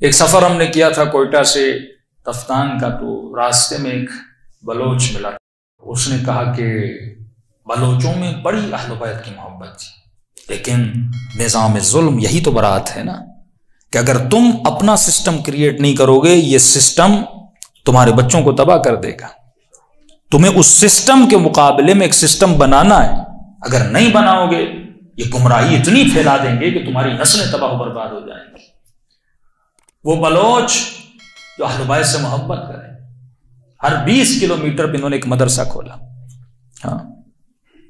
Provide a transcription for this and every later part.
ایک سفر ہم نے کیا تھا کوئٹہ سے تفتان کا، تو راستے میں ایک بلوچ ملا۔ اس نے کہا کہ بلوچوں میں بڑی اہل بیت کی محبت تھی، لیکن نظام ظلم یہی تو برات ہے نا کہ اگر تم اپنا سسٹم کریٹ نہیں کرو گے، یہ سسٹم تمہارے بچوں کو تباہ کر دے گا۔ تمہیں اس سسٹم کے مقابلے میں ایک سسٹم بنانا ہے۔ اگر نہیں بناؤ گے، یہ گمراہی اتنی پھیلا دیں گے کہ تمہاری نسلیں تباہ و برباد ہو جائیں گی۔ وہ بلوچ جو اہل سے محبت کرے۔ ہر بیس کلو میٹر پہ انہوں نے ایک مدرسہ کھولا۔ ہاں۔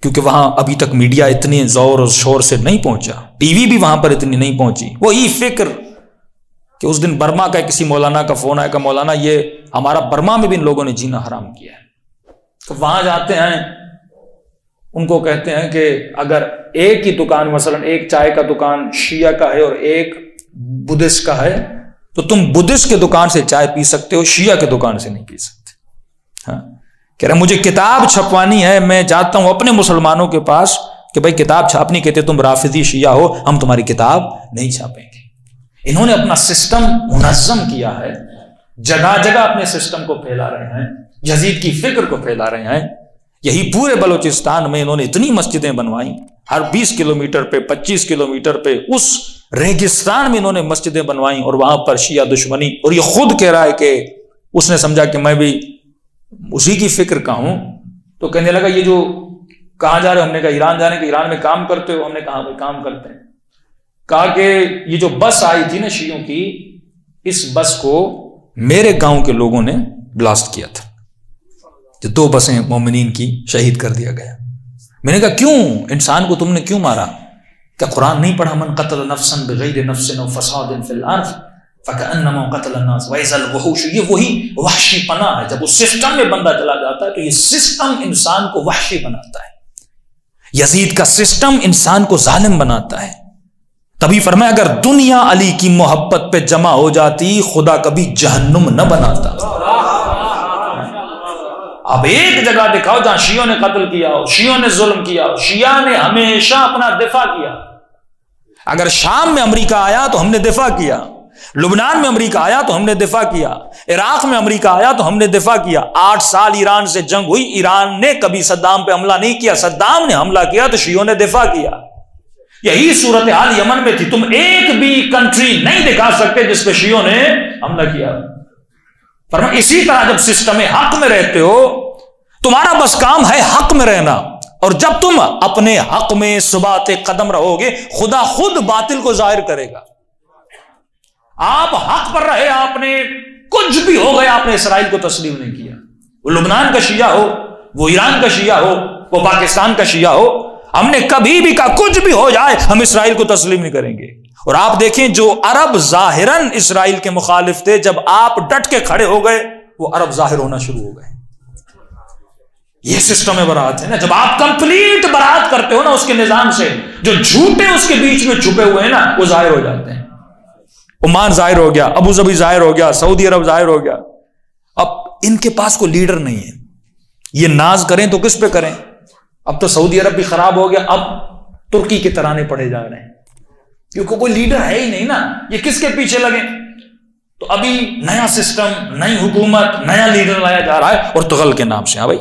کیونکہ وہاں ابھی تک میڈیا اتنے زور اور شور سے نہیں پہنچا۔ ٹی وی بھی وہاں پر اتنی نہیں پہنچی۔ وہی فکر کہ اس دن برما کا کسی مولانا کا فون آیا کہ مولانا، یہ ہمارا برما میں بھی ان لوگوں نے جینا حرام کیا ہے۔ تو وہاں جاتے ہیں۔ ان کو کہتے ہیں کہ اگر ایک ہی دکان، مثلا ایک چائے کا دکان شیعہ کا ہے اور ایک بدھسٹ کا ہے تو تم بدھسٹ کے دکان سے چائے پی سکتے ہو، شیعہ کے دکان سے نہیں پی سکتے۔ ہاں۔ کہہ رہے مجھے کتاب چھپوانی ہے، میں جاتا ہوں اپنے مسلمانوں کے پاس کہ بھائی کتاب چھاپنی کہتے تم رافضی شیعہ ہو، ہم تمہاری کتاب نہیں چھاپیں گے۔ انہوں نے اپنا سسٹم منظم کیا ہے، جگہ جگہ اپنے سسٹم کو پھیلا رہے ہیں، یزید کی فکر کو پھیلا رہے ہیں۔ یہی پورے بلوچستان میں انہوں نے اتنی مسجدیں بنوائی ہر بیس کلو میٹر پہ، پچیس کلو میٹر پہ، اس ریگستان میں انہوں نے مسجدیں بنوائی اور وہاں پر شیعہ دشمنی، اور یہ خود کہہ رہا ہے کہ اس نے سمجھا کہ میں بھی اسی کی فکر کا ہوں۔ تو کہنے لگا یہ جو کہاں جا رہے ہم نے کہا ایران جانے کے، ایران میں کام کرتے ہو، ہم نے کہا کام کرتے ہیں۔ کہا کہ یہ جو بس آئی تھی نا شیوں کی، اس بس کو میرے گاؤں کے لوگوں نے بلاسٹ کیا تھا۔ جو دو بسیں مومنین کی شہید کر دیا گیا۔ میں نے کہا کیوں؟ انسان کو تم نے کیوں مارا؟ کیا قرآن نہیں پڑھا، من قتل نفسن بغیر نفسن و فساد فی الارض، فکأنما قتل الناس. ویزل وحوش یہ وہی وحشی پناہ ہے، جب اس سسٹم میں بندہ چلا جاتا ہے تو یہ سسٹم انسان کو وحشی بناتا ہے۔ یزید کا سسٹم انسان کو ظالم بناتا ہے۔ تبھی فرمایا، اگر دنیا علی کی محبت پہ جمع ہو جاتی، خدا کبھی جہنم نہ بناتا۔ اب ایک جگہ دکھاؤ جہاں شیوں نے قتل کیا ہو شیوں نے ظلم کیا ہو، شیعہ نے ہمیشہ اپنا دفاع کیا۔ اگر شام میں امریکہ آیا تو ہم نے دفاع کیا، لبنان میں امریکہ آیا تو ہم نے دفاع کیا، عراق میں امریکہ آیا تو ہم نے دفاع کیا۔ آٹھ سال ایران سے جنگ ہوئی، ایران نے کبھی صدام پہ حملہ نہیں کیا، صدام نے حملہ کیا تو شیوں نے دفاع کیا۔ یہی صورت حال یمن میں تھی۔ تم ایک بھی کنٹری نہیں دکھا سکتے جس پہ شیوں نے حملہ کیا۔ پر اسی طرح جب سسٹم حق میں رہتے ہو، تمہارا بس کام ہے حق میں رہنا۔ اور جب تم اپنے حق میں سبات قدم رہو گے، خدا خود باطل کو ظاہر کرے گا۔ آپ حق پر رہے، آپ نے کچھ بھی ہو گیا، آپ نے اسرائیل کو تسلیم نہیں کیا۔ وہ لبنان کا شیعہ ہو، وہ ایران کا شیعہ ہو، وہ پاکستان کا شیعہ ہو۔ ہم نے کبھی بھی کہا، کچھ بھی ہو جائے، ہم اسرائیل کو تسلیم نہیں کریں گے۔ اور آپ دیکھیں جو عرب ظاہر اسرائیل کے مخالف تھے، جب آپ ڈٹ کے کھڑے ہو گئے، وہ عرب ظاہر ہونا شروع ہو گئے۔ یہ سسٹم ہے برات ہے نا۔ جب آپ کمپلیٹ برات کرتے ہو نا اس کے نظام سے، جو جھوٹے اس کے بیچ میں چھپے ہوئے ہیں نا، وہ ظاہر ہو جاتے ہیں۔ عمان ظاہر ہو گیا، ابو ظبی ظاہر ہو گیا، سعودی عرب ظاہر ہو گیا۔ اب ان کے پاس کوئی لیڈر نہیں ہے۔ یہ ناز کریں تو کس پہ کریں؟ اب تو سعودی عرب بھی خراب ہو گیا، اب ترکی کے ترانے پڑے جا رہے ہیں۔ کیونکہ کوئی لیڈر ہے ہی نہیں نا، یہ کس کے پیچھے لگے؟ تو ابھی نیا سسٹم نئی حکومت، نیا لیڈر لایا جا رہا ہے اور تغل کے نام سے ہاں بھائی۔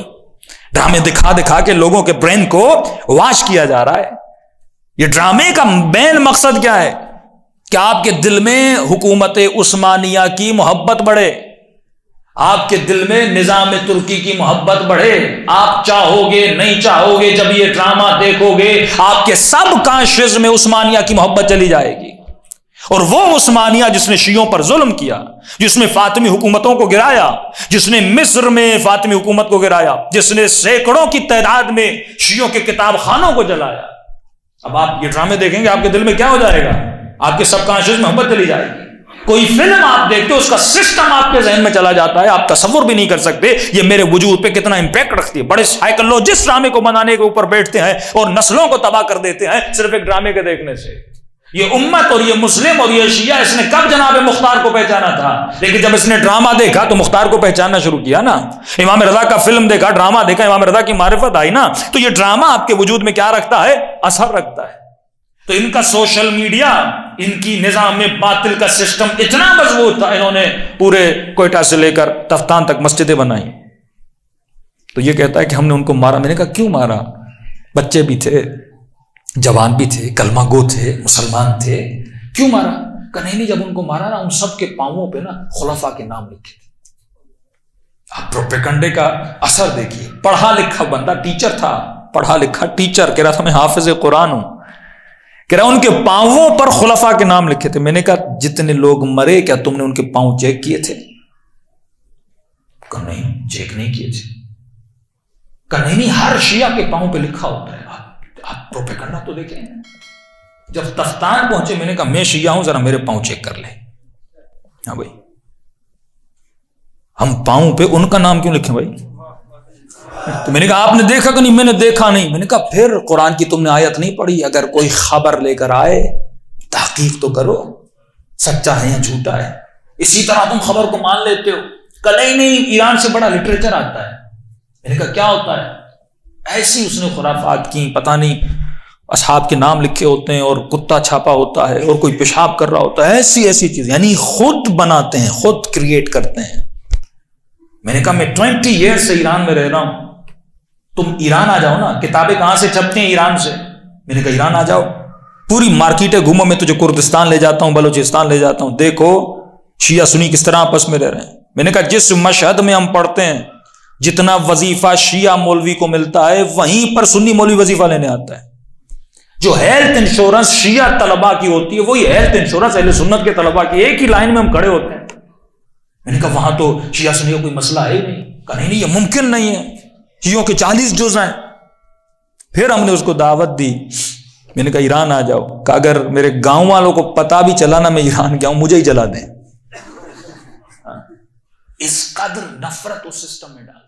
ڈرامے دکھا دکھا کے لوگوں کے برین کو واش کیا جا رہا ہے۔ یہ ڈرامے کا مین مقصد کیا ہے؟ کہ آپ کے دل میں حکومت عثمانیہ کی محبت بڑھے۔ آپ کے دل میں نظام ترکی کی محبت بڑھے، آپ چاہو گے نہیں چاہو گے جب یہ ڈرامہ دیکھو گے آپ کے سب کانشیز میں عثمانیہ کی محبت چلی جائے گی۔ اور وہ عثمانیہ جس نے شیوں پر ظلم کیا، جس نے فاطمی حکومتوں کو گرایا، جس نے مصر میں فاطمی حکومت کو گرایا، جس نے سینکڑوں کی تعداد میں شیوں کے کتاب خانوں کو جلایا۔ اب آپ یہ ڈرامے دیکھیں گے، آپ کے دل میں کیا ہو جائے گا؟ آپ کے سب کانشیس محبت چلی جائے گی۔ کوئی فلم آپ دیکھتے اس کا سسٹم آپ کے ذہن میں چلا جاتا ہے، آپ تصور بھی نہیں کر سکتے یہ میرے وجود پہ کتنا امپیکٹ رکھتی ہے۔ بڑے سائیکلوجسٹ ڈرامے کو بنانے کے اوپر بیٹھتے ہیں اور نسلوں کو تباہ کر دیتے ہیں صرف ایک ڈرامے کے دیکھنے سے۔ یہ امت اور یہ مسلم اور یہ شیعہ اس نے کب جناب مختار کو پہچانا تھا؟ لیکن جب اس نے ڈرامہ دیکھا تو مختار کو پہچاننا شروع کیا نا۔ امام رضا کا فلم دیکھا ڈرامہ دیکھا، امام رضا کی معرفت آئی نا۔ تو یہ ڈرامہ آپ کے وجود میں کیا رکھتا ہے؟ اثر رکھتا ہے۔ تو ان کا سوشل میڈیا، ان کی نظام میں باطل کا سسٹم اتنا مضبوط تھا، انہوں نے پورے کوئٹہ سے لے کر تفتان تک مسجدیں بنائی۔ تو یہ کہتا ہے کہ ہم نے ان کو مارا۔ میں نے کہا، کیوں مارا؟ بچے بھی تھے، جوان بھی تھے، کلمہ گو تھے، مسلمان تھے۔ کیوں مارا؟ کہ نہیں نہیں، جب ان کو مارا نا، ان سب کے پاؤں پہ نا خلفا کے نام لکھے تھے۔ آپ پروپیکنڈے کا اثر دیکھیے۔ پڑھا لکھا بندہ، ٹیچر تھا، پڑھا لکھا ٹیچر، کہہ رہا تھا، میں حافظ قرآن ہوں۔ کہہ رہا ان کے پاؤں پر خلفا کے نام لکھے تھے۔ میں نے کہا، جتنے لوگ مرے، کیا تم نے ان کے پاؤں چیک کیے تھے؟ کہ نہیں، چیک نہیں کیے تھے۔ کہ نہیں نہیں، ہر شیعہ کے پاؤں پہ لکھا ہوتا ہے۔ آپ پروپیکنڈا تو دیکھیں۔ جب تختان پہنچے، میں نے کہا، میں شیعہ ہوں، ذرا میرے پاؤں چیک کر لے ہاں بھائی۔ ہم پاؤں پہ ان کا نام کیوں لکھیں بھائی؟ تو میں نے کہا، آپ نے دیکھا کہ نہیں؟ میں نے دیکھا نہیں۔ میں نے کہا، پھر قرآن کی تم نے آیت نہیں پڑھی؟ اگر کوئی خبر لے کر آئے، تحقیق تو کرو۔ سچا ہے یا جھوٹا ہے؟ اسی طرح تم خبر کو مان لیتے ہو۔ کل ہی نہیں ایران سے بڑا لٹریچر آتا ہے۔ میں نے کہا، کیا ہوتا ہے؟ ایسی اس نے خرافات کی، پتہ نہیں اصحاب کے نام لکھے ہوتے ہیں اور کتا چھاپا ہوتا ہے اور کوئی پیشاب کر رہا ہوتا ہے۔ ایسی ایسی چیز یعنی خود بناتے ہیں، خود کریٹ کرتے ہیں۔ میں نے کہا، میں ٹوینٹی ایئر سے ایران میں رہ رہا ہوں۔ تم ایران آ جاؤ نا، کتابیں کہاں سے چھپتی ہیں ایران سے؟ میں نے کہا، ایران آ جاؤ۔ پوری مارکیٹیں گھومو، میں تجھے کردستان لے جاتا ہوں، بلوچستان لے جاتا ہوں۔ دیکھو، شیعہ سنی کس طرح آپس میں رہ رہے ہیں۔ میں نے کہا، جس مشہد میں ہم پڑھتے ہیں، جتنا وظیفہ شیعہ مولوی کو ملتا ہے، وہیں پر سنی مولوی وظیفہ لینے آتا ہے۔ جو ہیلتھ انشورنس شیعہ طلبا کی ہوتی ہے، وہی ہیلتھ انشورنس اہل سنت کے طلبا کی، ایک ہی لائن میں ہم کھڑے ہوتے ہیں۔ میں نے کہا، وہاں تو شیعہ سنی کا کوئی مسئلہ ہے نہیں۔ کہا، نہیں نہیں، یہ ممکن نہیں ہے۔ شیوں کے چالیس جز ہیں۔ پھر ہم نے اس کو دعوت دی۔ میں نے کہا، ایران آ جاؤ۔ کہ اگر میرے گاؤں والوں کو پتا بھی چلا نا میں ایران گیا ہوں، مجھے ہی جلا دیں۔ اس قدر نفرت اس سسٹم میں ڈال۔